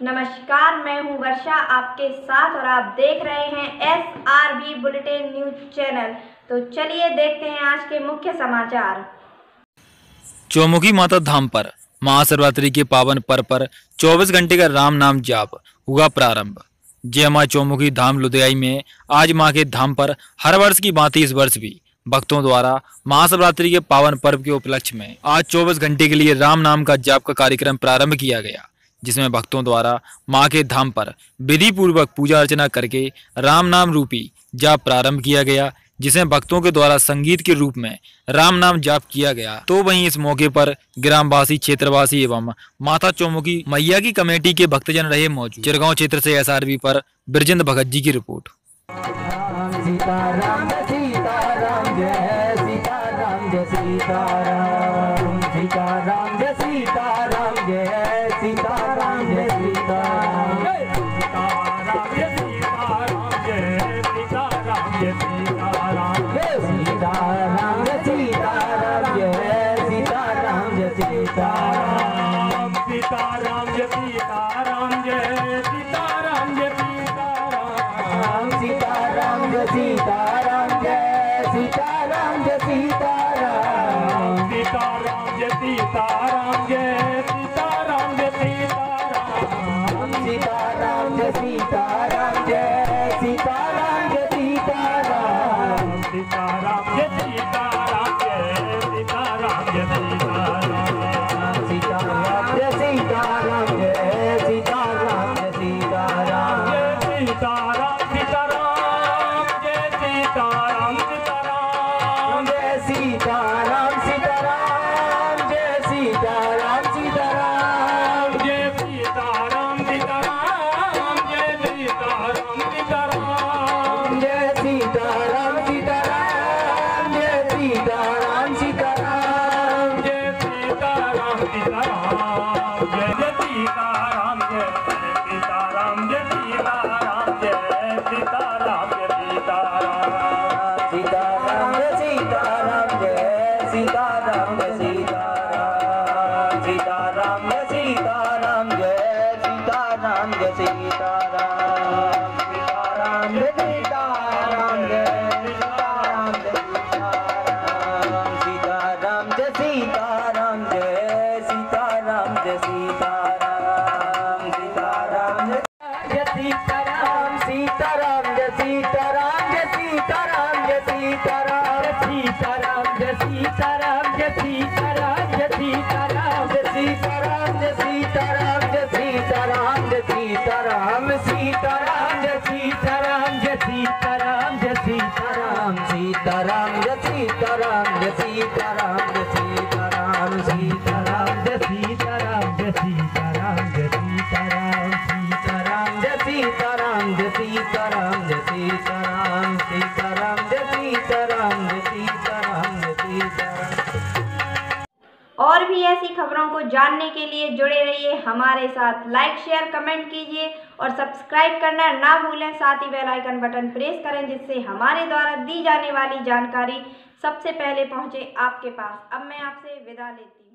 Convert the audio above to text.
नमस्कार, मैं हूँ वर्षा आपके साथ और आप देख रहे हैं S R B bulletin news channel. तो चलिए देखते हैं आज के मुख्य समाचार। चौमुखी माता धाम पर, महाशिवरात्रि के पावन पर्व पर 24 घंटे का राम नाम जाप, हुआ प्रारंभ। जय माँ चौमुखी धाम लुधियाई में आज माँ के धाम पर हर वर्ष की बात इस वर्ष भी भक्तों द्वारा महाशिवरात्रि के पावन पर्व के उपलक्ष्य में आज 24 घंटे के लिए राम नाम का जाप का कार्यक्रम प्रारंभ किया गया। जिसमें भक्तों द्वारा माँ के धाम पर विधि पूर्वक पूजा अर्चना करके राम नाम रूपी जाप प्रारंभ किया गया जिसमें भक्तों के द्वारा संगीत के रूप में राम नाम जाप किया गया। तो वहीं इस मौके पर ग्रामवासी, क्षेत्रवासी एवं माता चौमुखी मैया की कमेटी के भक्तजन रहे मौजूद। चिरगांव क्षेत्र से एसआरबी पर ब्रजेंद्र भगत जी की रिपोर्ट। सीताराम। सीताराम सीताराम जय सीताराम जय सीताराम सीताराम जय सीताराम जय सीताराम जय सीताराम सीताराम जय सीताराम जय सीताराम जय सीताराम सीताराम जय सीताराम जय सीताराम जय सीताराम जय सीताराम सीताराम जय सीताराम सीताराम जय सीताराम सीताराम सीताराम जय सीताराम सीताराम जय जय सीताराम जय सीताराम जय सीताराम जय सीताराम जय सीताराम सीताराम जय सीताराम जय सीताराम जय सीताराम सीताराम जय सीताराम जय सीताराम जय सीताराम जय सीताराम जय सीताराम जय सीताराम सीताराम जय सीताराम जय सीताराम जय जानने के लिए जुड़े रहिए, हमारे साथ लाइक शेयर कमेंट कीजिए और सब्सक्राइब करना ना भूलें। साथ ही बेल आइकन बटन प्रेस करें, जिससे हमारे द्वारा दी जाने वाली जानकारी सबसे पहले पहुँचे आपके पास। अब मैं आपसे विदा लेती